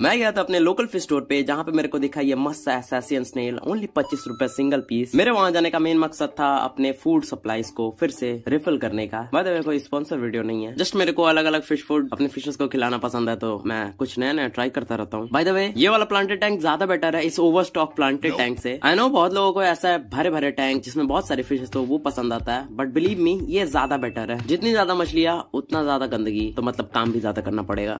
मैं गया था अपने लोकल फ़िश स्टोर पे जहाँ पे मेरे को दिखा ये मस्त एसेसियन स्नेल ओनली पच्चीस रूपए सिंगल पीस मेरे वहाँ जाने का मेन मकसद था अपने फ़ूड सप्लाईज को फिर से रिफिल करने का। बाद मेरे कोई स्पॉन्सर वीडियो नहीं है। जस्ट मेरे को अलग अलग फ़िश फ़ूड अपने फिशेस को खिलाना पसंद है तो मैं कुछ नया नया ट्राई करता रहता हूँ। बाय द वे ये वाला प्लांटेड टैंक ज़्यादा बेटर है इस ओवर स्टॉक प्लांटेड टैंक से। आई नो बहुत लोगों को ऐसा है भरे भरे टैंक जिसमें बहुत सारे फिशेस तो वो पसंद आता है। बट बिलीव मी ये ज़्यादा बेटर है। जितनी ज़्यादा मछलियाँ उतना ज़्यादा गंदगी। तो मतलब काम भी ज़्यादा करना पड़ेगा।